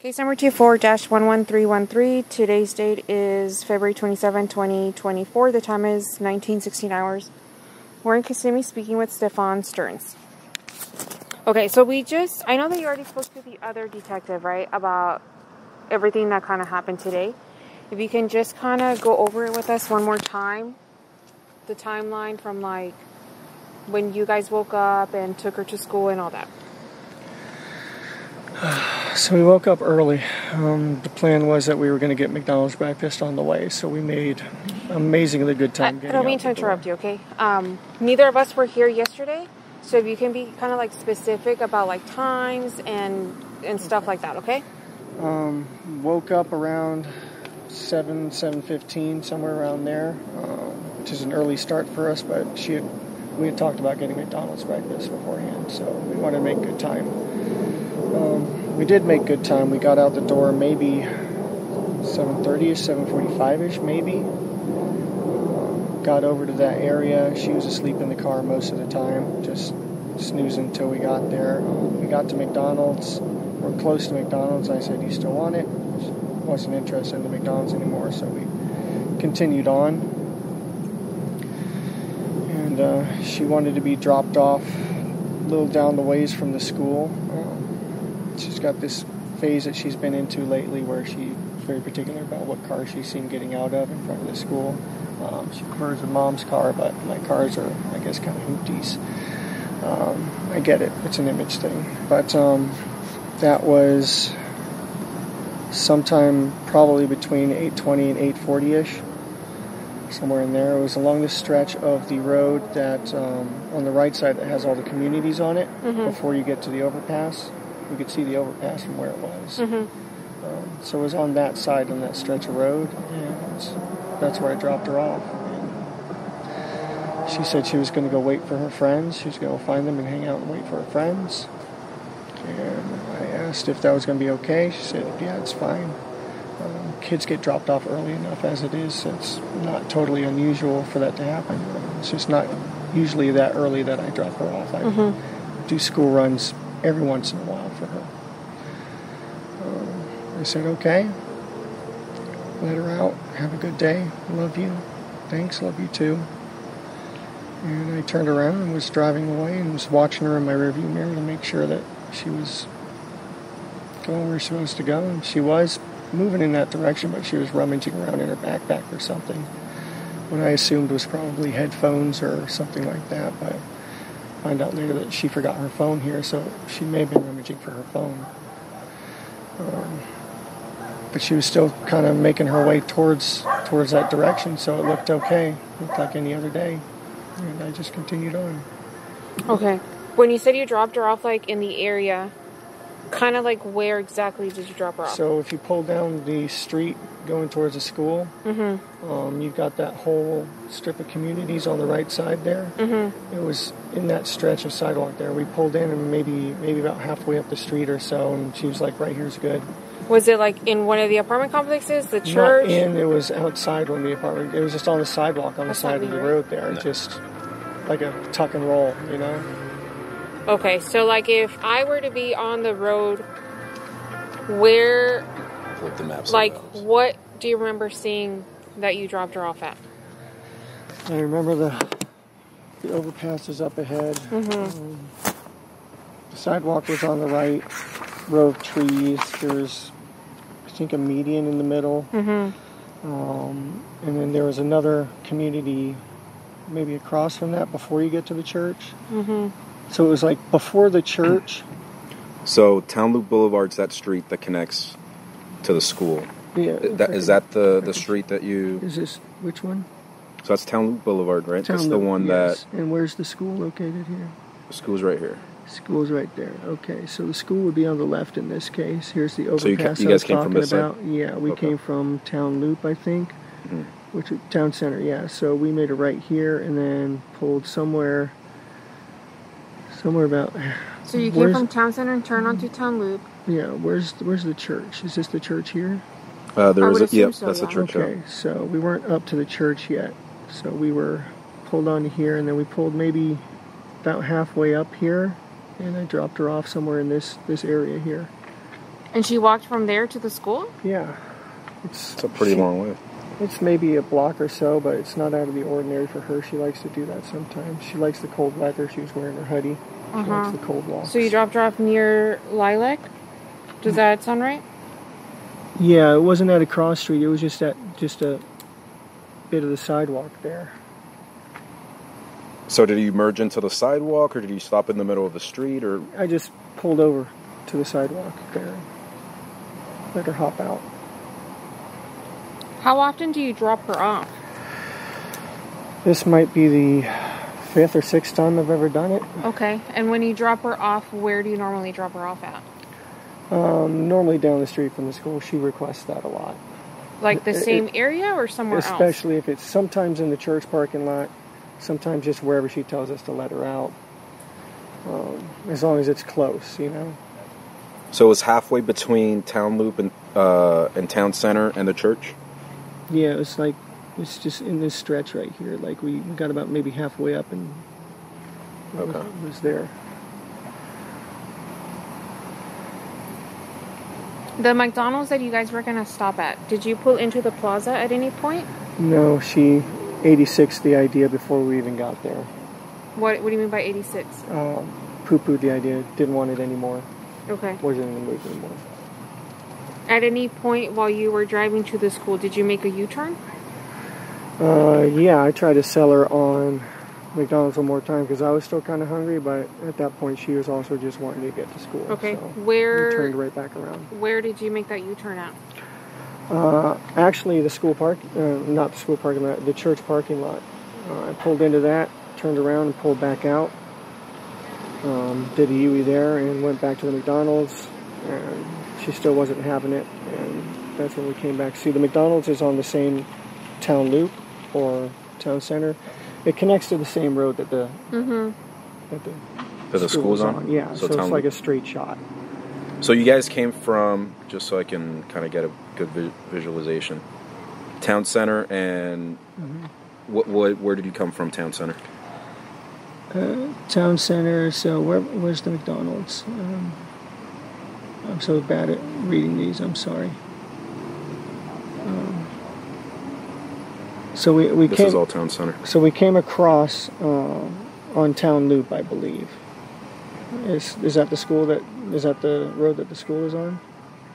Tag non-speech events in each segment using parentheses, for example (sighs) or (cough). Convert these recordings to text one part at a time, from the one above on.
Case number 24-11313. Today's date is February 27, 2024. The time is 1916 hours. We're in Kissimmee speaking with Stephan Sterns. Okay, so we just, I know that you already spoke to the other detective, right, about everything that kind of happened today. If you can just kind of go over it with us one more time, the timeline from like when you guys woke up and took her to school and all that. (sighs) So we woke up early. Um, the plan was that we were going to get McDonald's breakfast on the way, so we made amazingly good time. I, I don't mean to interrupt you, okay? Um, neither of us were here yesterday, so if you can be kind of like specific about like times and and stuff like that, okay? Um, woke up around seven, seven fifteen, somewhere around there, uh, which is an early start for us. But she had, we had talked about getting McDonald's breakfast beforehand, so we wanted to make good time. We did make good time. We got out the door maybe 7.30ish, 7.45ish maybe. Got over to that area. She was asleep in the car most of the time, just snoozing until we got there. We got to McDonald's. We're close to McDonald's. I said, you still want it? Wasn't interested in the McDonald's anymore, so we continued on. And uh, she wanted to be dropped off a little down the ways from the school. She's got this phase that she's been into lately where she's very particular about what car she's seen getting out of in front of the school. Um, she prefers her mom's car, but my cars are, I guess, kind of hooties. Um, I get it; it's an image thing. But um, that was sometime probably between 8:20 and 8:40ish, somewhere in there. It was along this stretch of the road that um, on the right side that has all the communities on it. Mhm. Before you get to the overpass, you could see the overpass from where it was. Mm-hmm. Um, so it was on that side, on that stretch of road, and that's where I dropped her off. And she said she was going to go wait for her friends. She was going to go find them and hang out and wait for her friends. And I asked if that was going to be okay. She said, "Yeah, it's fine." Um, kids get dropped off early enough as it is. So it's not totally unusual for that to happen. It's just not usually that early that I drop her off. I Mhm. do school runs every once in a while I said, okay. Let her out. Have a good day. Love you. Thanks. Love you too. And I turned around and was driving away and was watching her in my rearview mirror to make sure that she was going where she was supposed to go. And she was moving in that direction, but she was rummaging around in her backpack or something. What I assumed was probably headphones or something like that, but find out later that she forgot her phone here, so she may have been rummaging for her phone. Um, but she was still kind of making her way towards towards that direction, so it looked okay. Looked like any other day, and I just continued on. Okay. When you said you dropped her off, like in the area, kind of like where exactly did you drop her off? So if you pull down the street going towards the school, mm-hmm. um, you've got that whole strip of communities on the right side there. Mm-hmm. It was in that stretch of sidewalk there. We pulled in and maybe maybe about halfway up the street or so, and she was like, "Right here's good." Was it like in one of the apartment complexes, the church? Not in. It was outside one of the apartment. It was just on the sidewalk on That's the side of the road there, just like a tuck and roll, you know. Okay, so like if I were to be on the road, where, Pull up the maps. like, what do you remember seeing that you dropped her off at? I remember the the overpass was up ahead. Mm-hmm. Um, the sidewalk was on the right. Row of trees. There's, I think, a median in the middle. Mm-hmm. Um, and then there was another community maybe across from that before you get to the church. Mm-hmm. So it was like before the church. So Town Loop Boulevard's that street that connects to the school. Yeah. That, is that the, the street that you? Is this which one? So that's Town Loop Boulevard, right? that's Town the Loop, one yes. And where's the school located here? the school's right here. School's right there. Okay, so the school would be on the left in this case. Here's the overpass So you ca- you I was guys came from talking this side? about. Yeah, we Okay. came from Town Loop, I think, Mhm. which is Town Center. Yeah, so we made a right here and then pulled somewhere, somewhere about. So you came from Town Center and turned onto Town Loop. Yeah, where's where's the church? Is this the church here? Uh, there I is would a, yep, so, that's the church. Okay, yeah. so we weren't up to the church yet. So we were pulled onto here, and then we pulled maybe about halfway up here, and I dropped her off somewhere in this this area here. And she walked from there to the school? Yeah. It's, It's a pretty she- long way. It's maybe a block or so, but it's not out of the ordinary for her. She likes to do that sometimes. She likes the cold weather. She was wearing her hoodie. She Uh-huh. likes the cold walks. So you dropped her off near Lilac? Does that sound right? Yeah, it wasn't at a cross street. It was just at just a bit of the sidewalk there. So did you merge into the sidewalk, or did you stop in the middle of the street, or I just pulled over to the sidewalk there. Let her hop out. How often do you drop her off? This might be the fifth or sixth time I've ever done it. Okay. And when you drop her off, where do you normally drop her off at? Um, normally down the street from the school. She requests that a lot. Like the same it- area or somewhere else? Especially if it's sometimes in the church parking lot, sometimes just wherever she tells us to let her out. Um, as long as it's close, you know. so it was halfway between Town Loop and uh, and Town Center and the church? Yeah, it's like it's just in this stretch right here. Like we we got about maybe halfway up and it was- Okay. it was there. The McDonald's that you guys were gonna stop at, did you pull into the plaza at any point? No, she 86 the idea before we even got there. What What do you mean by 86? Um, Poo pooed the idea, didn't want it anymore, Okay. wasn't in the mood anymore. At any point while you were driving to the school, did you make a U-turn? Uh, yeah, I tried to sell her on McDonald's one more time because I was still kind of hungry, but at that point she was also just wanting to get to school. Okay. So Where- turned right back around. Where did you make that U-turn at? Uh, actually, the school park, uh, not the school parking lot, the church parking lot. Uh, I pulled into that, turned around, and pulled back out. Um, did a UE there and went back to the McDonald's, and she still wasn't having it, and that's when we came back. See, the McDonald's is on the same town loop or town center. It connects to the same road that the Mm-hmm. that the, That the school's on? Yeah, so, Town it's like Loop. a straight shot. So you guys came from just so I can kind of get a good vi- visualization. Town Center and what, what? Where did you come from? Town Center. Uh, town center. So where where's the McDonald's? Um, I'm so bad at reading these. I'm sorry. Um, so we we This came. is all Town Center. So we came across uh, on Town Loop, I believe. Is is that the school that is that the road that the school is on?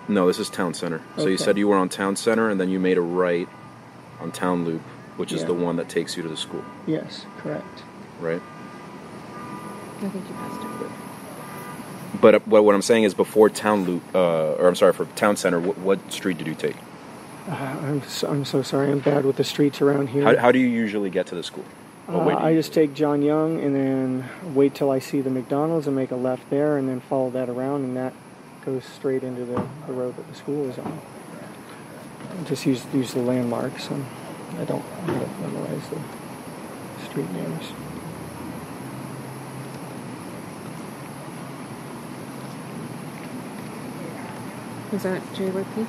No, this is Town Center. So you said you were on Town Center and then you made a right on Town Loop, which is the one that takes you to the school, Yes, correct. right? I think you passed it. But uh, what, what I'm saying is before Town Loop, uh, or I'm sorry, for Town Center, what, what street did you take? Uh, I'm so, I'm so sorry. I'm bad with the streets around here. How, how do you usually get to the school? Uh, way do you I just take John Young and then wait till I see the McDonald's and make a left there and then follow that around and that goes straight into the, the road that the school is on. I just use use the landmarks and I don't, I don't memorize the street names. Is that JYP?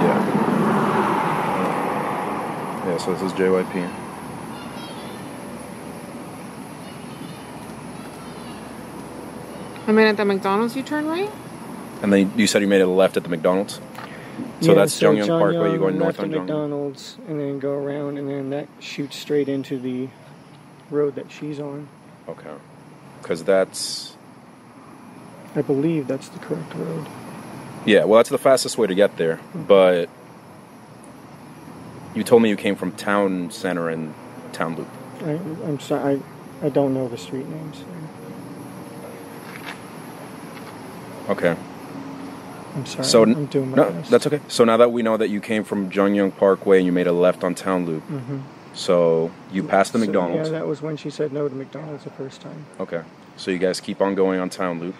Yeah. Yeah, so this is JYP. I mean, at the McDonald's, you turn right. And then you said you made a left at the McDonald's? So Yeah, that's John Young John Parkway, you're going north left on at McDonald's and then go around and then that shoots straight into the road that she's on. Okay. Because that's. I believe that's the correct road. Yeah, well, that's the fastest way to get there. But. You told me you came from Town Center and Town Loop. I, I'm sorry, I, I don't know the street names. Okay. I'm sorry. So I'm doing my no, best. that's okay. So now that we know that you came from John Young Parkway and you made a left on Town Loop, hmm so you passed the So, McDonald's. yeah, that was when she said no to McDonald's the first time. Okay. So you guys keep on going on Town Loop.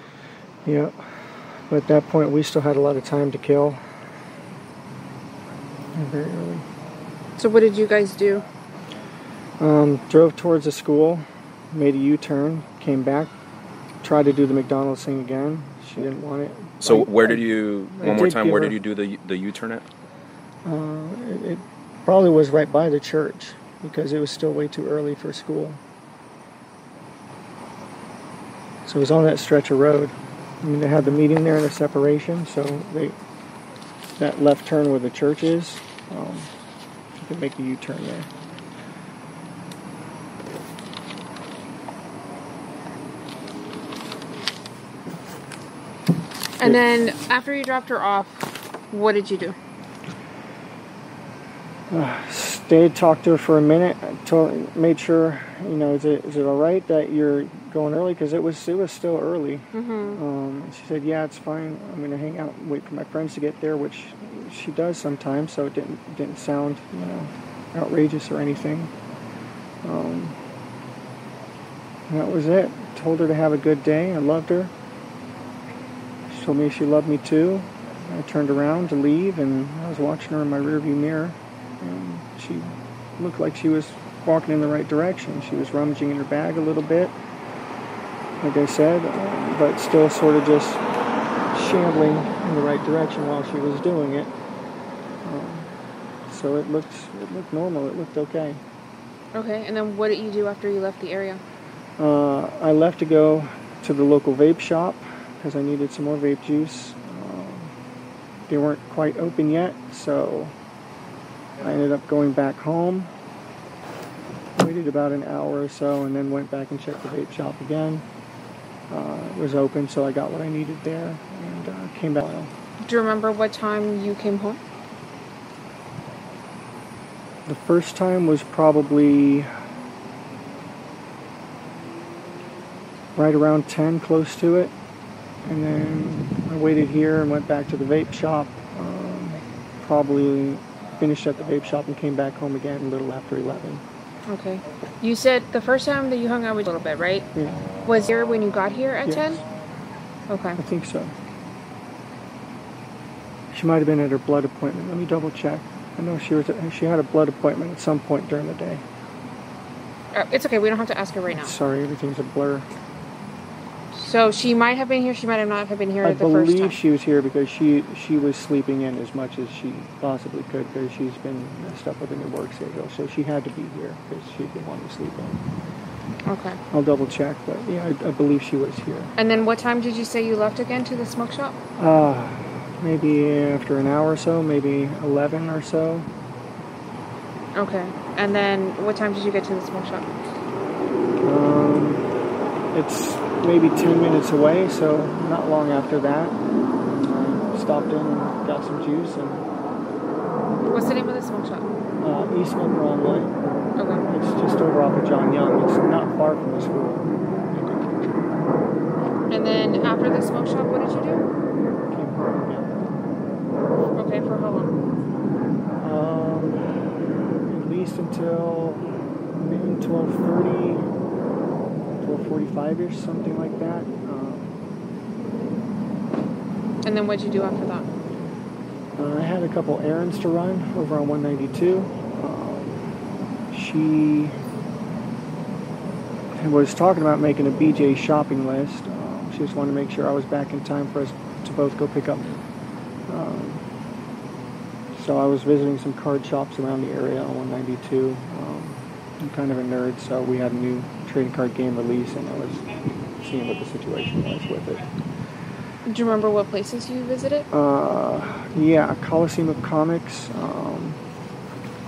Yeah. But at that point, we still had a lot of time to kill. Very early. So what did you guys do? Um, drove towards the school, made a U-turn, came back, tried to do the McDonald's thing again. She didn't want it. So I- where did you? I One more time. Where her- did you do the the U turn at? Uh, it, it probably was right by the church because it was still way too early for school. So it was on that stretch of road. I mean, they had the meeting there and the separation, so they that left turn where the church is, um, you can make a U-turn there. And then after you dropped her off, what did you do? Uh, stayed, talked to her for a minute, told, made sure, you know, is it is it all right that you're going early? Because it was it was still early. Mm-hmm. Um, she said, yeah, it's fine. I'm going to hang out and wait for my friends to get there, which she does sometimes. So it didn't didn't sound, you know, outrageous or anything. Um, that was it. Told her to have a good day. I loved her. Told me she loved me too. I turned around to leave, and I was watching her in my rearview mirror, and she looked like she was walking in the right direction. She was rummaging in her bag a little bit, like I said, um, but still sort of just shambling in the right direction while she was doing it. Um, so it looked it looked normal. It looked okay. Okay, and then what did you do after you left the area? Uh, I left to go to the local vape shop because I needed some more vape juice. Um, they weren't quite open yet, so I ended up going back home. Waited about an hour or so, and then went back and checked the vape shop again. Uh, it was open, so I got what I needed there, and uh, came back. Do you remember what time you came home? The first time was probably right around 10, close to it. And then I waited here and went back to the vape shop. Um, probably finished at the vape shop and came back home again a little after 11. Okay. You said the first time that you hung out with a little bit, right? Yeah, Was here when you got here at Yes. 10? Okay. I think so. She might have been at her blood appointment. Let me double check. I know she was. She had a blood appointment at some point during the day. Uh, it's okay. We don't have to ask her right now. Sorry, everything's a blur. So she might have been here. She might have not have been here I the first time. believe she was here because she she was sleeping in as much as she possibly could because she's been messed up with a new work schedule. So she had to be here because she didn't want to sleep in. Okay. I'll double check, but yeah, I, I believe she was here. And then what time did you say you left again to the smoke shop? Uh, maybe after an hour or so, maybe 11 or so. Okay. And then what time did you get to the smoke shop? Um, it's maybe 10 minutes away, so not long after that. I stopped in and got some juice and What's the name of the smoke shop? uh, Eastman Broadway. Okay. It's just over off of John Young. It's not far from the school. And then after the smoke shop, what did you do? Came home again. Okay, for how long? Um, at least until maybe 12:30, 12:45 ish, something like that. Um, And then what did you do after that? uh, I had a couple errands to run over on 192. Um, she was talking about making a BJ shopping list. Um, she just wanted to make sure I was back in time for us to both go pick up. Um, so I was visiting some card shops around the area on 192. Um, I'm kind of a nerd, so we had a new trading card game release, and I was seeing what the situation was with it. Do you remember what places you visited? Uh, yeah, Coliseum of Comics. Um,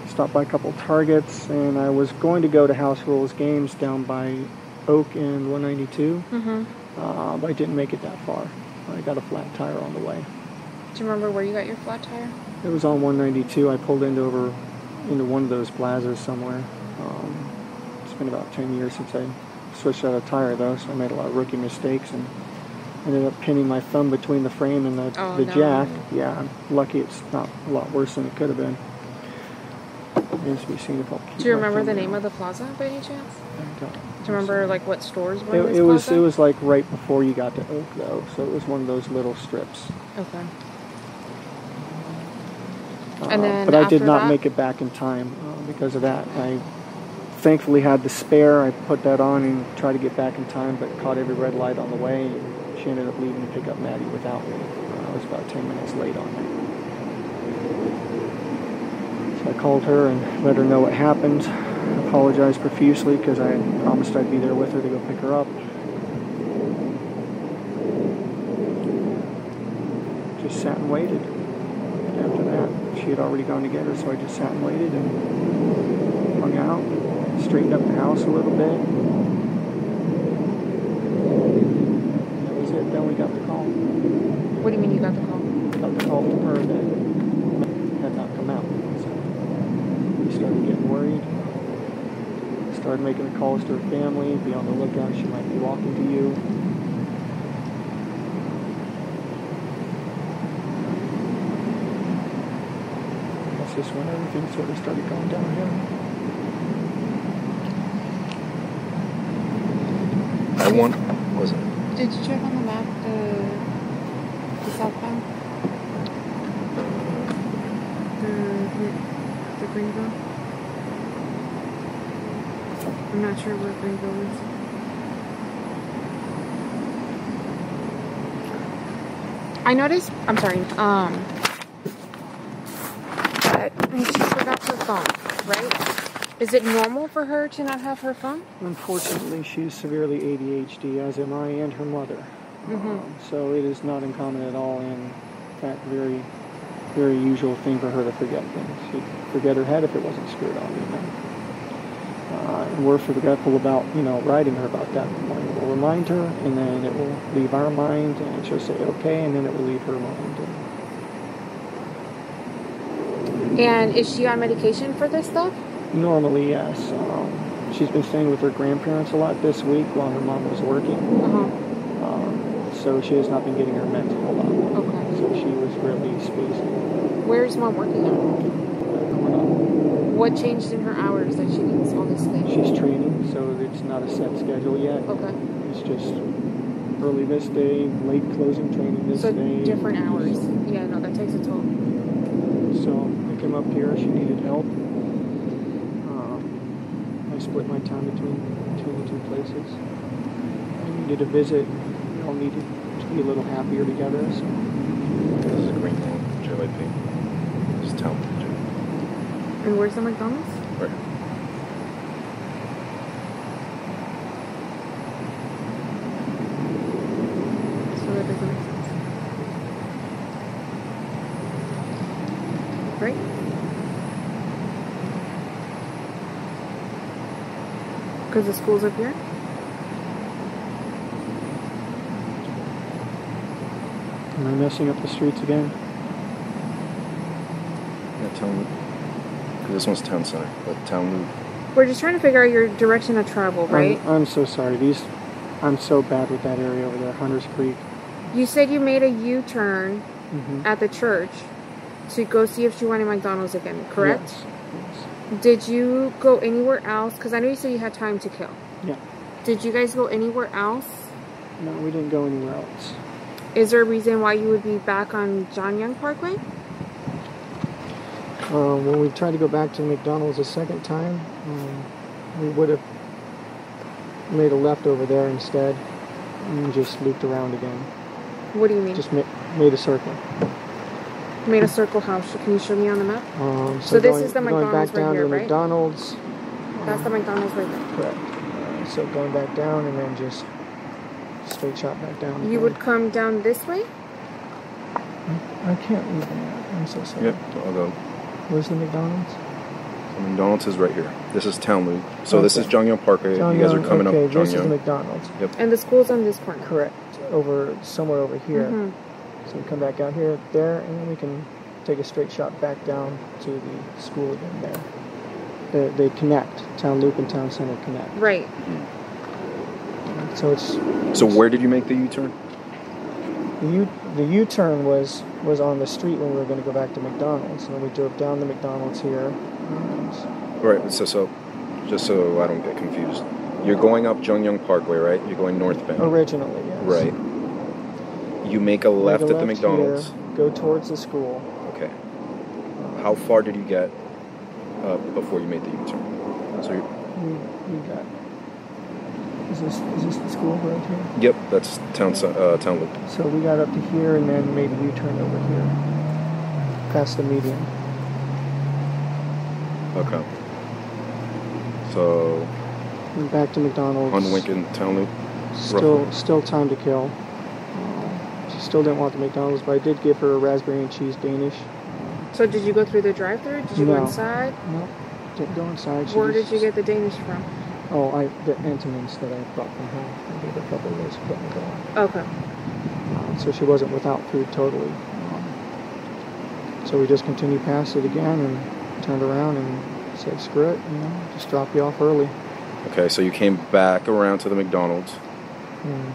stopped by a couple Targets, and I was going to go to House Rules Games down by Oak and 192, Mm-hmm. uh, but I didn't make it that far. I got a flat tire on the way. Do you remember where you got your flat tire? It was on 192. I pulled into over into one of those plazas somewhere. Um, it's been about 10 years since I switched out a tire, though, so I made a lot of rookie mistakes and ended up pinning my thumb between the frame and the, Oh, the no. jack. Yeah, I'm lucky it's not a lot worse than it could have been. Remains to be seen if I'll Do you remember the name down. of the plaza by any chance? I don't. Do you remember like what stores were It, it was it was like right before you got to Oak though, so it was one of those little strips. Okay. Uh, And then but I did not that? make it back in time uh, because of that. I thankfully had the spare. I put that on and tried to get back in time, but caught every red light on the way. She ended up leaving to pick up Maddie without me. Uh, I was about 10 minutes late on that. So I called her and let her know what happened. I apologized profusely because I had promised I'd be there with her to go pick her up. Just sat and waited. After that, she had already gone to get her, so I just sat and waited and out, straightened up the house a little bit. And that was it. Then we got the call. What do you mean you got the call? Got the call from her that had not come out. So we started getting worried. Started making the calls to her family. Be on the lookout. She might be walking to you. That's just when everything sort of started going downhill. I want. Was it? Did you check on the map the, the southbound? The, the, the Greenville? I'm not sure where Greenville is. I noticed, I'm sorry, um, that she forgot her phone, right? Is it normal for her to not have her phone? Unfortunately, she's severely ADHD, as am I and her mother. Um, so it is not uncommon at all, and in fact, very, very usual thing for her to forget things. She'd forget her head if it wasn't screwed on. You know? uh, and we're forgetful about, you know, writing her about that point. We'll remind her, and then it will leave our mind, and she'll say okay, and then it will leave her mind. And is she on medication for this stuff? Normally, yes. Um, she's been staying with her grandparents a lot this week while her mom was working. Uh-huh. Um, so she has not been getting her meds a whole lot. Okay. So she was really spacing. Where's mom working at? What changed in her hours that she needs all this sleep? She's training, so it's not a set schedule yet. Okay. It's just early this day, late closing training this So day. different hours. Yeah, no, that takes a toll. So I came up here. She needed help. I split my time between between the two places. I needed a visit. We all needed to be a little happier together. So This is Greenville, JYP. This is town. And where's the McDonald's? Right. So that doesn't make sense. Right? Because the school's up here? am I messing up the streets again? Yeah, town loop. 'Cause This one's town center, but town loop. We're just trying to figure out your direction of travel, right? I'm, I'm so sorry. These, I'm so bad with that area over there, Hunters Creek. you said you made a U turn Mm-hmm. at the church to go see if she wanted McDonald's again, correct? Yes. Did you go anywhere else? Because I know you said you had time to kill. Yeah. Did you guys go anywhere else? No, we didn't go anywhere else. Is there a reason why you would be back on John Young Parkway? Um, when we tried to go back to McDonald's a second time, um, we would have made a left over there instead and just looped around again. What do you mean? Just ma- made a circle. Made a circle house. Can you show me on the map? Um, so So this going, is the going McDonald's back right here, to the right? McDonald's. That's the McDonald's right there. Correct. Uh, so going back down and then just straight shot back down. You again. would come down this way? I can't read the map. I'm so sorry. Yep, I'll go. Where's the McDonald's? So McDonald's is right here. This is town loop. So this is Okay. John Young Parkway. John you guys are coming okay, up this is the John Young. McDonald's. And the school's on this corner. Correct. Over somewhere over here. Mhm. So we come back out here, there, and then we can take a straight shot back down to the school again there. They, they connect. Town Loop and Town Center connect. Right. So it's So where did you make the U-turn? the U the U turn was was on the street when we were going to go back to McDonald's, and then we drove down to McDonald's here. And Right. So so, just so I don't get confused, you're going up John Young Parkway, right? You're going northbound. originally, yes. Right. You make a Make a left at the left McDonald's. here, go towards the school. Okay. How far did you get uh, before you made the U-turn? So you We, we got. Is this is this the school right here? yep, that's town uh, town loop. So we got up to here and then made a U-turn over here, past the median. Okay. So And back to McDonald's. on Lincoln town loop. Still, still time to kill. Still didn't want the McDonald's, but I did give her a raspberry and cheese Danish. So did you go through the drive-through? Did you go No. inside? Nope, didn't go inside. She Where did you get the Danish from? Oh, I the Entenmann's that I brought from home. I gave her a couple of those to put in the. Okay. Um, so she wasn't without food totally. Um, so we just continued past it again and turned around and said, "Screw it, you know, just drop you off early." Okay, so you came back around to the McDonald's. And,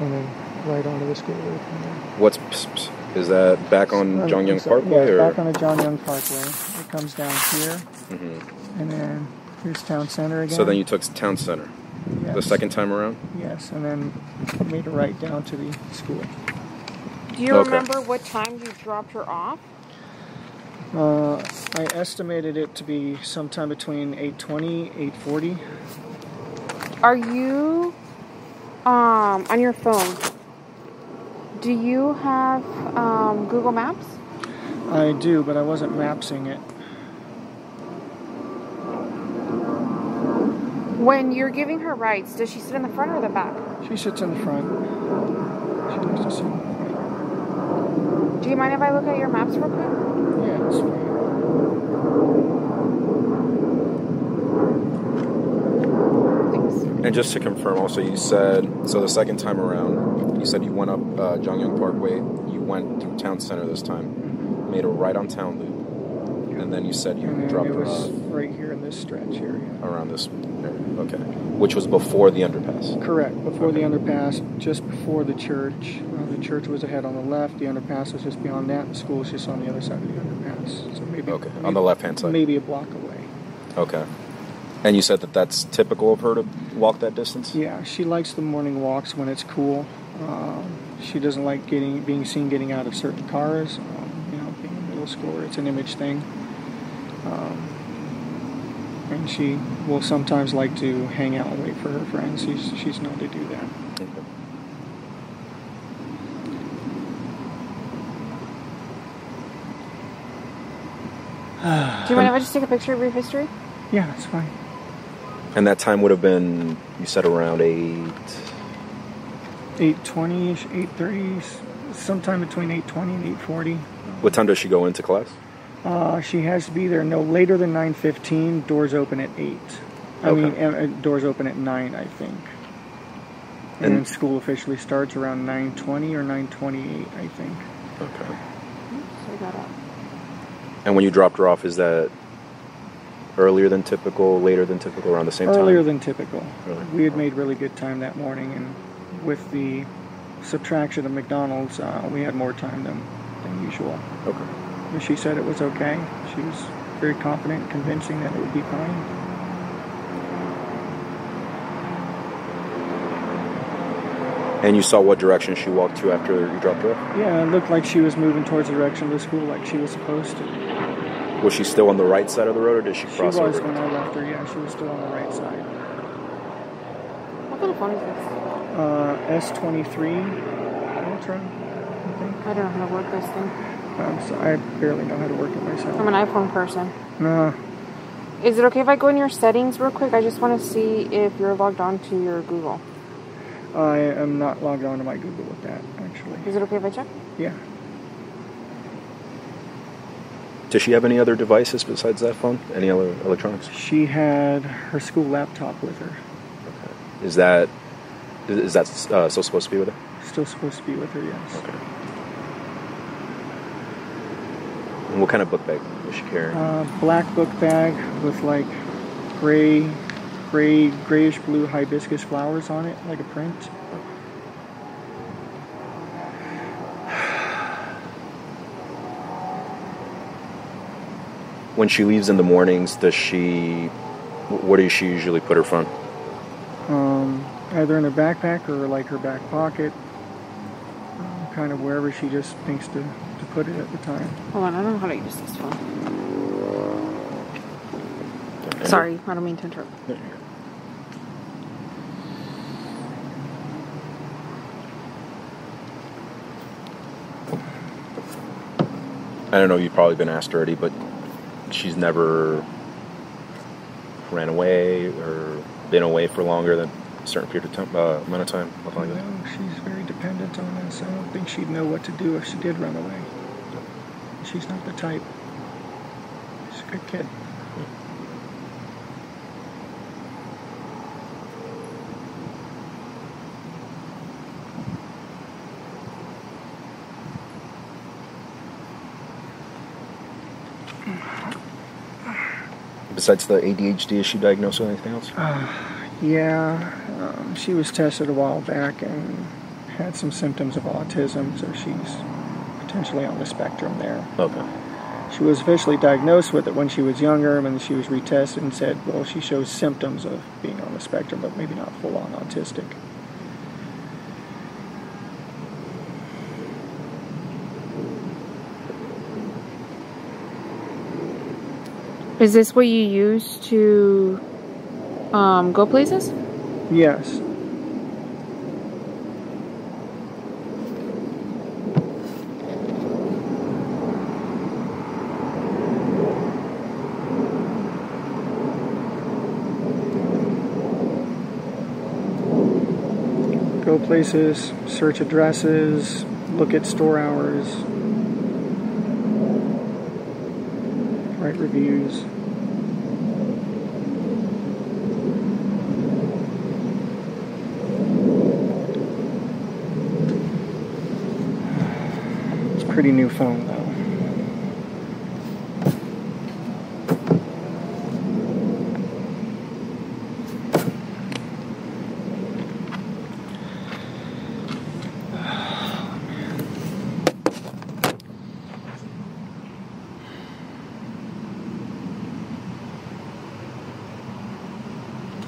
and then right onto the school road from there. What's ps- ps- is that back on Um, John Young so- Parkway Yeah, or? back on the John Young Parkway. It comes down here, Mhm. and then here's town center again. So then you took Town Center yes. the second time around. Yes, and then made a right down to the school. Do you Okay. remember what time you dropped her off? Uh, I estimated it to be sometime between 8:20, 8:40. Are you um, on your phone? Do you have um, Google Maps? I do, but I wasn't mapsing it. When you're giving her rides, does she sit in the front or the back? She sits in the front. She likes to sit in the front. Do you mind if I look at your maps real quick? Yeah, it's fine. Thanks. And just to confirm, also you said so the second time around, you said you went up uh, John Young Parkway. You went through Town Center this time, made a right on Town Loop, and then you said you And dropped it was off right here in this stretch area. around this area. Okay, which was before the underpass. Correct. Before the underpass, just before the church. Uh, the church was ahead on the left. The underpass was just beyond that. The school was just on the other side of the underpass. So maybe Okay, on the left-hand side. Maybe a block away. Okay, and you said that that's typical of her to walk that distance. Yeah, she likes the morning walks when it's cool. Um, she doesn't like getting being seen getting out of certain cars. Um, you know, being a middle schooler, it's an image thing. Um, and she will sometimes like to hang out and wait for her friends. She's she's known to do that. Do you mind if I just take a picture of your history? Yeah, it's fine. And that time would have been you said around eight. Eight twenty ish, eight thirty, sometime between eight twenty and eight forty. What time does she go into class? Uh, she has to be there no later than nine fifteen. Doors open at eight. I Okay. mean, uh, uh, doors open at nine, I think. And, And- then school officially starts around nine twenty or nine twenty-eight, I think. Okay. So I got. And when you dropped her off, is that earlier than typical, later than typical, around the same time? Earlier than typical. Really? We had made really good time that morning, and with the subtraction of McDonald's, uh, we had more time than, than usual. Okay. But she said it was okay. She was very confident, convincing that it would be fine. And you saw what direction she walked to after you dropped her off? Yeah, it looked like she was moving towards the direction of the school like she was supposed to. Was she still on the right side of the road, or did she cross? She cross was over? when I left her, yeah, she was still on the right side. What phone is this? Uh, S23 Ultra, I think. I don't know how to work this thing. Um, so I barely know how to work it myself. I'm an iPhone person. No, Is it okay if I go in your settings real quick? I just want to see if you're logged on to your Google. I am not logged on to my Google with that, actually. Is it okay if I check? Yeah. Does she have any other devices besides that phone? Any other electronics? She had her school laptop with her. Is that is that uh, still supposed to be with her? Still supposed to be with her, yes. Okay. And what kind of book bag was she carrying? Uh, black book bag with like gray, gray, grayish blue hibiscus flowers on it, like a print. when she leaves in the mornings, does she? Where does she usually put her phone? Um, either in her backpack or like her back pocket, um, kind of wherever she just thinks to, to put it at the time. Hold on, I don't know how to use this phone. Sorry, I don't mean to interrupt. I don't know. You've probably been asked already, but she's never ran away or been away for longer than a certain period of time, uh, amount of time, like. No, she's very dependent. on us. I don't think she'd know what to do if she did run away. She's not the type. She's a good kid. Besides the ADHD, is she diagnosed with anything else? Yeah, um, she was tested a while back and had some symptoms of autism, so she's potentially on the spectrum there. Okay. She was officially diagnosed with it when she was younger, and then she was retested and said, well, she shows symptoms of being on the spectrum, but maybe not full on autistic. Is this what you use to um, go places? Yes. Go places, search addresses, look at store hours, write reviews. Pretty new phone though.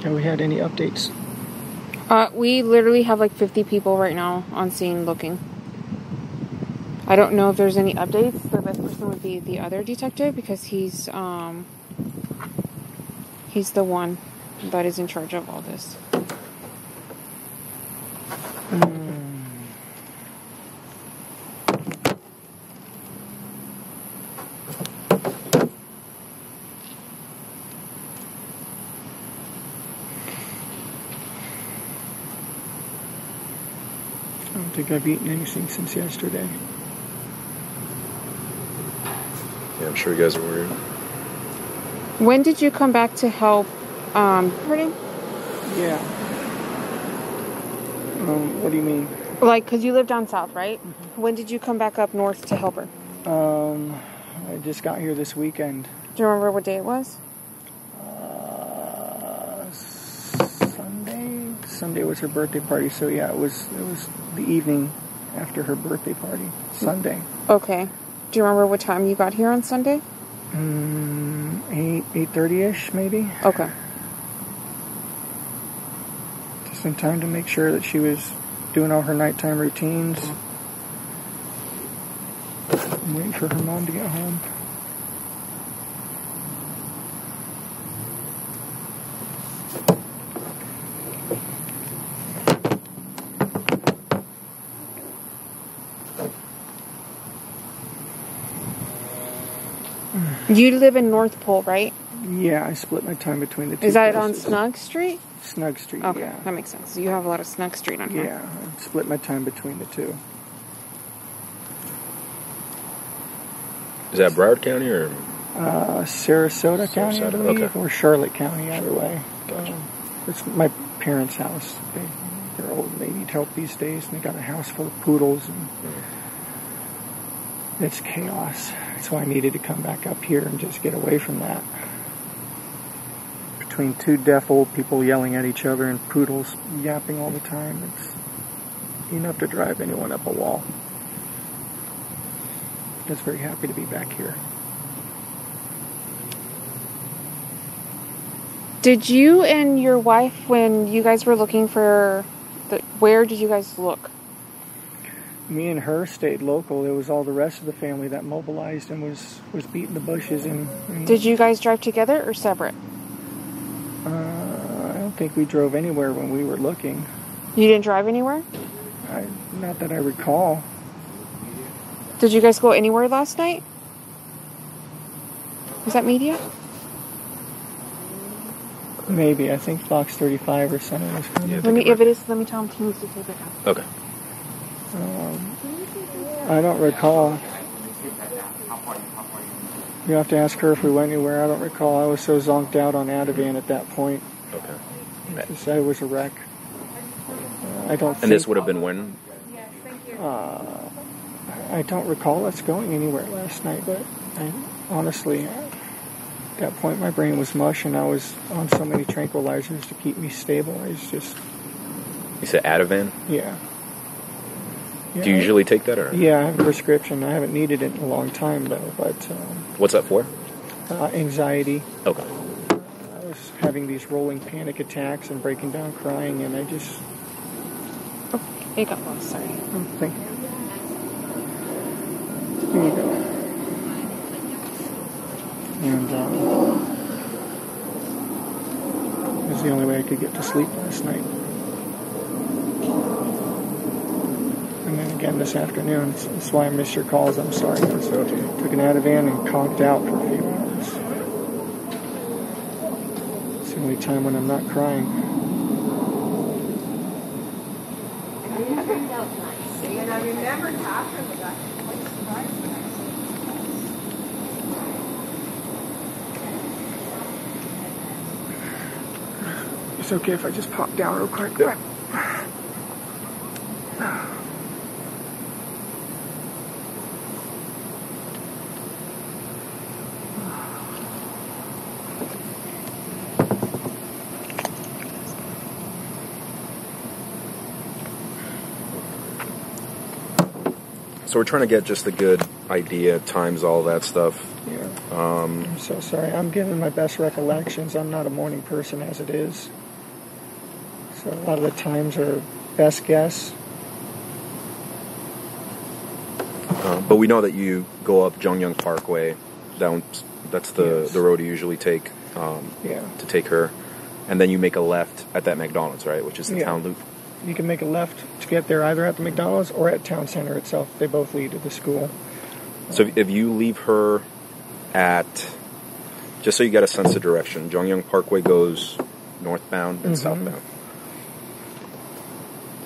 Have we had any updates? Uh, we literally have like 50 people right now on scene looking. I don't know if there's any updates. The best person would be the other detective because he's um he's the one that is in charge of all this. I don't think I've eaten anything since yesterday. Yeah, I'm sure you guys are worried. When did you come back to help um hurting? Yeah. Um, what do you mean? Like cuz you live down south, right? When did you come back up north to help her? Um, I just got here this weekend. Do you remember what day it was? Uh, Sunday. Sunday was her birthday party, so yeah, it was it was the evening after her birthday party. Sunday. Okay. Do you remember what time you got here on Sunday? Mm, eight eight thirty ish maybe. Okay. Just in time to make sure that she was doing all her nighttime routines. I'm waiting for her mom to get home. You live in North Port, right? Yeah, I split my time between the two. Is that on. Snug Street? Snug Street? Okay, Yeah. that makes sense. You have a lot of Snug Street on here. Yeah, I split my time between the two. Is that Broward County or? Uh, Sarasota County, I Sarasota, believe, okay. or Charlotte County, either way. Gotcha. Um, it's my parents' house. They, they're old and they need help these days, and they got a house full of poodles, and it's chaos. So I needed to come back up here and just get away from that. Between two deaf old people yelling at each other and poodles yapping all the time, it's enough to drive anyone up a wall. Was very happy to be back here. Did you and your wife, when you guys were looking for the, where did you guys look? Me and her stayed local. It was all the rest of the family that mobilized and was was beating the bushes. And, and Did you guys drive together or separate? uh, I don't think we drove anywhere when we were looking. You didn't drive anywhere? I, not that I recall. Did you guys go anywhere last night? Was that media? Maybe I think Fox 35 or something was coming. Yeah. Let me, if it is, let me tell him Teams to take it out. Okay. Um, I don't recall. You have to ask her if we went anywhere. I don't recall. I was so zonked out on Ativan at that point. Okay. Because I was a wreck. Uh, I don't. And this would have been when? Uh, I don't recall us going anywhere last night, but I, honestly, at that point, my brain was mush, and I was on so many tranquilizers to keep me stable. I was just, You said Ativan? yeah. Yeah Do you usually take that or? Yeah, I have a prescription. I haven't needed it in a long time, though. But um, What's that for? uh, anxiety. Okay. I was having these rolling panic attacks and breaking down crying, and I just, Oh, It got lost, sorry. oh, thank you. Here you go. And um, it was the only way I could get to sleep last night. And then again this afternoon. That's- why I missed your calls. I'm sorry. I was, took an Ativan and conked out for a few hours. It's the only time when I'm not crying. It's okay if I just pop down real quick. So we're trying to get just a good idea, times, all that stuff. Yeah. Um, I'm so sorry. I'm giving my best recollections. I'm not a morning person as it is. So a lot of the times are best guess. uh, but we know that you go up John Young Parkway, down. That's the Yes. the road you usually take um, Yeah. to take her, and then you make a left at that McDonald's, right, which is the Yeah. town loop. You can make a left to get there either at the McDonald's or at town center itself. They both lead to the school. So if, you leave her at, just so you get a sense of direction, John Young Parkway goes northbound and Mhm. southbound.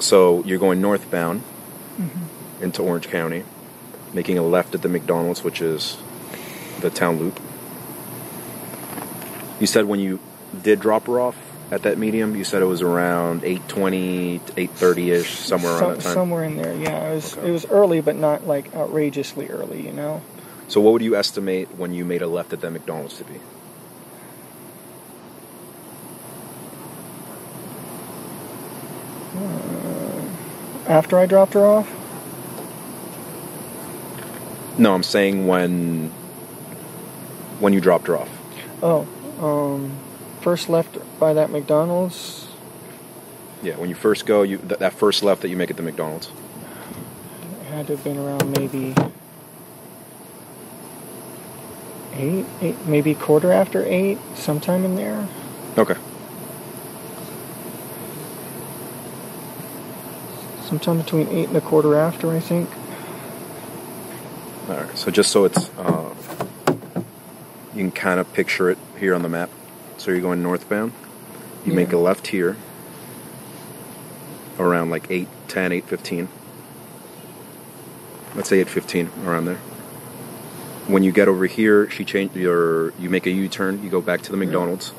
So you're going northbound into Orange County, making a left at the McDonald's, which is the town loop. You said when you did drop her off at that medium, you said it was around 820, 830-ish, somewhere around Some- that time. Somewhere in there. Yeah. It was. Okay. It was early, but not like outrageously early. You know. So what would you estimate when you made a left at that McDonald's to be? After I dropped her off. No, I'm saying when when you dropped her off. Oh. Um. First left by that McDonald's. Yeah, when you first go, you th- that first left that you make at the McDonald's. It had to have been around maybe eight, eight, maybe quarter after eight, sometime in there. Okay. Sometime between eight and a quarter after, I think. All right. So just so it's uh, you can kind of picture it here on the map. So you're going northbound. You make a left here around like 8, 10, 8, 15. Let's say 8, 15, around there. When you get over here, she changed your. You make a U-turn. You go back to the McDonald's,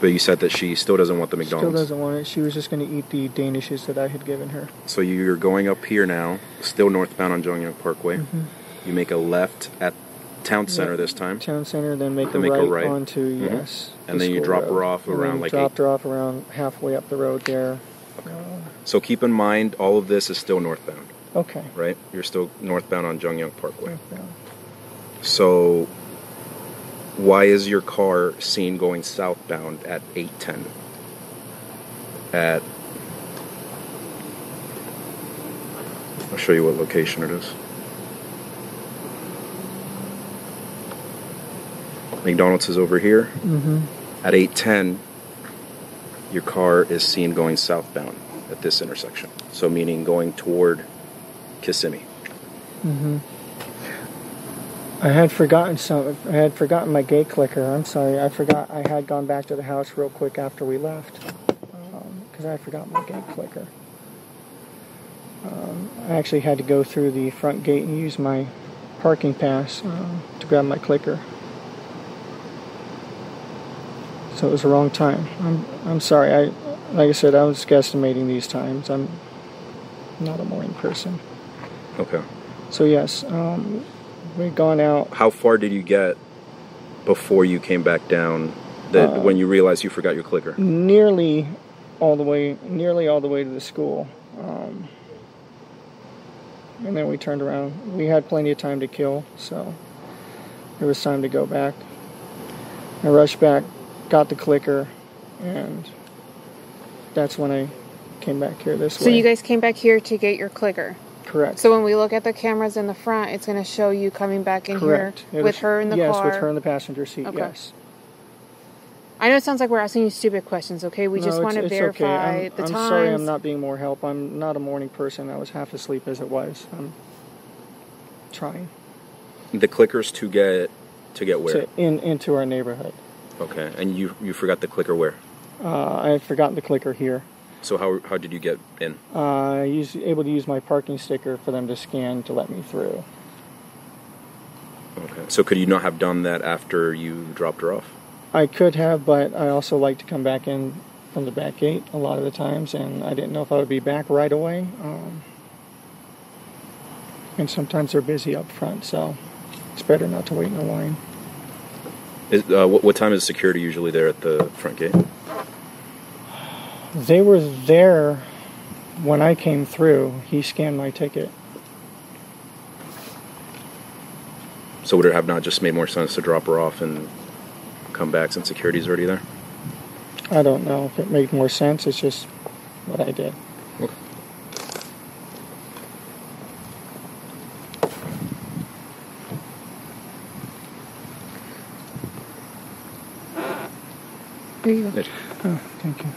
but you said that she still doesn't want the McDonald's. Still doesn't want it. She was just going to eat the danishes that I had given her. So you're going up here now, still northbound on John Young Parkway. Mhm. You make a left at Town Center Yeah. this time, Town center, then make, Then a, make a right right. onto Mhm. yes. And the then you drop road. her off And around like dropped her off around halfway up the road there. Uh, So keep in mind, all of this is still northbound, okay. right? You're still northbound on John Young Parkway. Northbound. So why is your car seen going southbound at 810? At I'll show you what location it is. McDonald's is over here. Mm-hmm. At 810, your car is seen going southbound at this intersection. So meaning going toward Kissimmee. Mm-hmm. I had forgotten some. I had forgotten my gate clicker. I'm sorry. I forgot. I had gone back to the house real quick after we left because I had forgotten my gate clicker. Um, I actually had to go through the front gate and use my parking pass uh, to grab my clicker. So it was the wrong time. I'm I'm sorry. I like I said, I was guesstimating these times. I'm not a morning person. Okay. So yes, um, we'd gone out. How far did you get before you came back down? That Uh, when you realized you forgot your clicker. nearly all the way nearly all the way to the school um, and then we turned around we had plenty of time to kill so it was time to go back i rushed back got the clicker and that's when i came back here this So way you guys came back here to get your clicker. correct So when we look at the cameras in the front, it's going to show you coming back in correct here It'll with sh- her in the yes car. Yes, with her in the passenger seat Okay. yes I know it sounds like we're asking you stupid questions, okay? We just want to it's verify okay. I'm, the I'm times. sorry I'm not being more help. I'm not a morning person. I was half asleep as it was. I'm trying The clickers to get to get where? to in into our neighborhood. Okay. And you you forgot the clicker where? Uh, I forgot the clicker here. So how how did you get in? Uh, I was able to use my parking sticker for them to scan to let me through. Okay. So could you not have done that after you dropped her off? I could have, but I also like to come back in from the back gate a lot of the times, and I didn't know if I would be back right away. Um, and sometimes they're busy up front, so it's better not to wait in a line. Is, uh, what, what time is security usually there at the front gate? They were there when I came through. He scanned my ticket. So would it have not just made more sense to drop her off and come back since security's already there? I don't know if it made more sense. It's just what I did. Okay. Here you go. Good. Oh, thank you.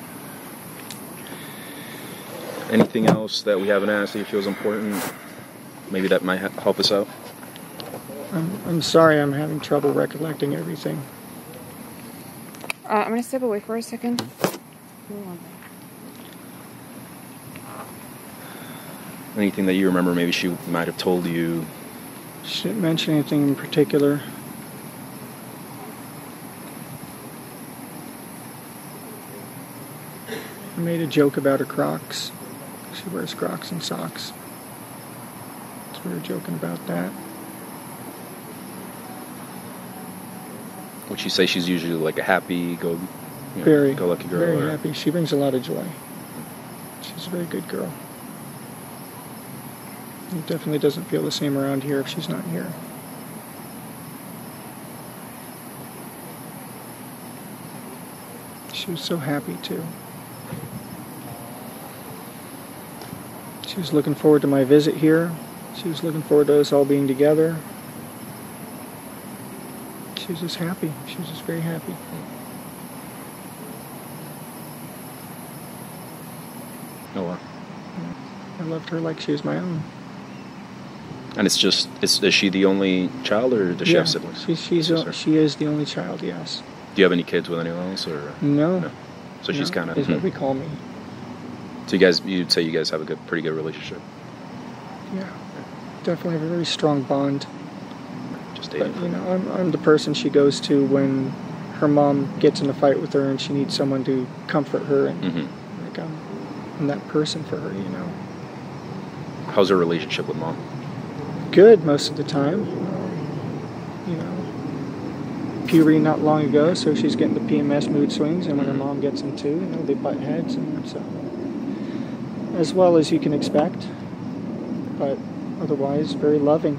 Anything else that we haven't asked that you feel is important? Maybe that might help us out. I'm, I'm sorry I'm having trouble recollecting everything. Uh, I'm going to step away for a second. Anything that you remember, maybe she might have told you. She didn't mention anything in particular. I made a joke about her Crocs. She wears Crocs and socks. So we were joking about that. Would you say she's usually like a happy, go, you know, Very, go lucky girl? very or- happy. She brings a lot of joy. She's a very good girl. It definitely doesn't feel the same around here if she's not here. She was so happy too. She was looking forward to my visit here. She was looking forward to us all being together. She was just happy. She was just very happy. Oh. I loved her like she was my own. And it's just, is, is she the only child, or does she have siblings? She, she's a, she is the only child, yes. Do you have any kids with anyone else, or No. No. so she's kind of? Is what hmm. we call me. So you guys, you'd say you guys have a good, pretty good relationship. Yeah. Definitely have a very strong bond. Just But, you know, I'm, I'm the person she goes to when her mom gets in a fight with her and she needs someone to comfort her. And, hmm like, I'm, I'm that person for her, you know. How's her relationship with mom? Good most of the time. You know, puberty not long ago, so she's getting the PMS mood swings, and when her mom gets them too, you know, they butt heads, and so as well as you can expect. But otherwise, very loving,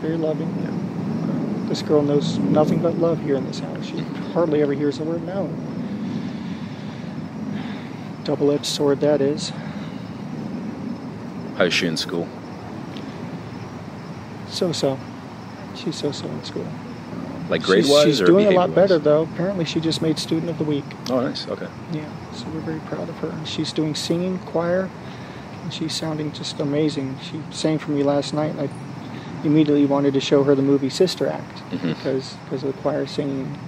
very loving. Uh, this girl knows nothing but love here in this house. She hardly ever hears the word no. Double-edged sword that is. How is she in school? So-so. She's so-so in school. Like grade she's, she's doing a lot better though. Apparently, she just made student of the week. Oh, nice. Okay. Yeah, so we're very proud of her. And She's doing singing, choir, and she's sounding just amazing. She sang for me last night, and I immediately wanted to show her the movie Sister Act Mhm. because because of the choir singing.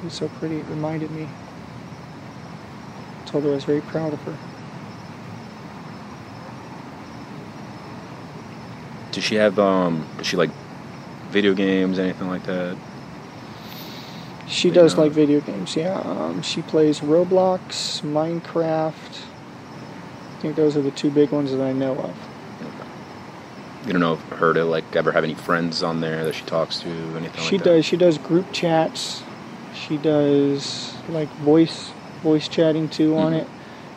It was so pretty. It reminded me. Told her I was very proud of her. Does she have um? Does she like video games, anything like that? She does like video games, yeah. Um, she plays Roblox, Minecraft. I think those are the two big ones that I know of. You don't know if her to like ever have any friends on there that she talks to, anything She like that. does. She does group chats. She does like voice voice chatting too on Mhm. it.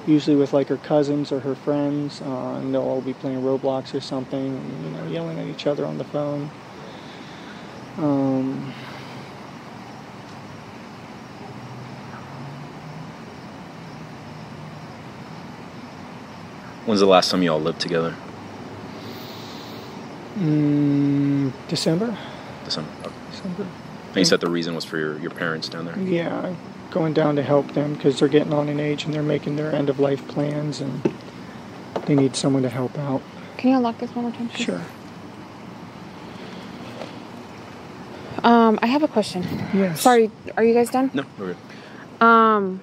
Usually with like her cousins or her friends, uh, and they'll all be playing Roblox or something, and, you know, yelling at each other on the phone. Um, When's the last time you all lived together? mm, December. December. Okay. December. And you said the reason was for your, your parents down there. Yeah, going down to help them because they're getting on in age and they're making their end of life plans and they need someone to help out. Can you unlock this one more time? please? Sure. Um, I have a question. Yes. Sorry, are you guys done? No, we're good. Um,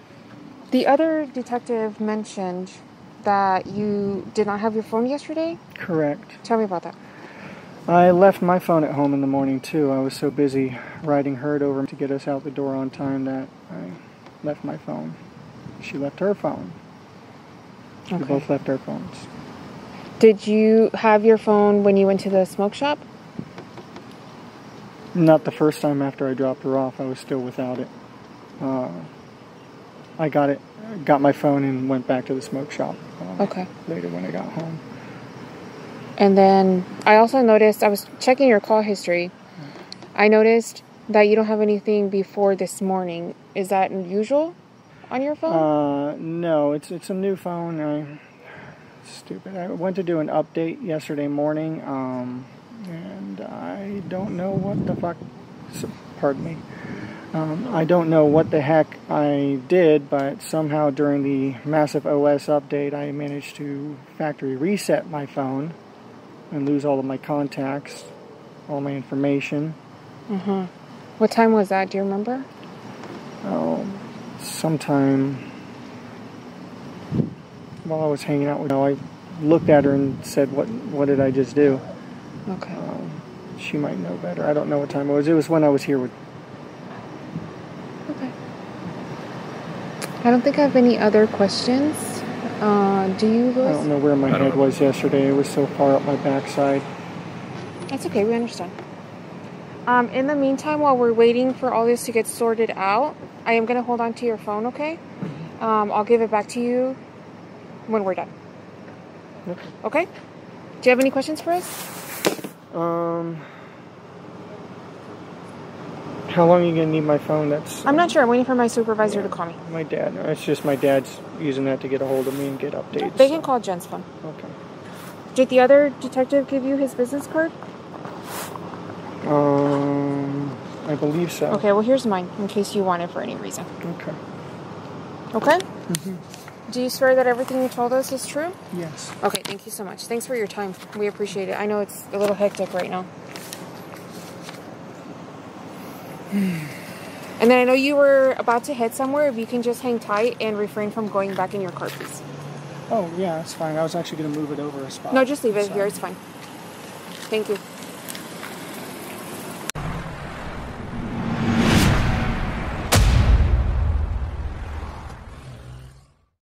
the other detective mentioned that you did not have your phone yesterday. Correct. Tell me about that. I left my phone at home in the morning too. I was so busy riding Herd over to get us out the door on time that I left my phone. She left her phone. We both left our phones. Did you have your phone when you went to the smoke shop? Not the first time after I dropped her off. I was still without it. Uh, I got it, got my phone, and went back to the smoke shop. Uh, Okay. Later when I got home. And then I also noticed I was checking your call history. I noticed that you don't have anything before this morning. Is that unusual on your phone? Uh, no, it's it's a new phone. I stupid. I went to do an update yesterday morning, um, and I don't know what the fuck. Pardon me. Um, I don't know what the heck I did, but somehow during the massive OS update, I managed to factory reset my phone and lose all of my contacts, all my information. what time was that? Do you remember? Oh, sometime while I was hanging out with her, I looked at her and said, "What? What did I just do?" Okay. She might know better. I don't know what time it was. It was when I was here with. Okay. I don't think I have any other questions. Uh, do you, I don't know where my head know. was yesterday. It was so far up my backside. That's okay. We understand. Um, in the meantime, while we're waiting for all this to get sorted out, I am going to hold on to your phone, okay? Um, I'll give it back to you when we're done. Okay. Okay? Do you have any questions for us? Um. How long are you gonna need my phone? That's I'm not sure. I'm waiting for my supervisor to call me. my dad. It's just my dad's using that to get a hold of me and get updates. They can call Jen's phone. Okay. Did the other detective give you his business card? Um, I believe so. Okay, well, here's mine in case you want it for any reason. Okay. Okay? Do you swear that everything you told us is true? Yes. Okay, thank you so much. Thanks for your time. We appreciate it. I know it's a little hectic right now. (sighs) And then I know you were about to head somewhere. If you can just hang tight and refrain from going back in your car, please. Oh yeah, that's fine. I was actually gonna move it over a spot. No, just leave it So- here. It's fine. Thank you.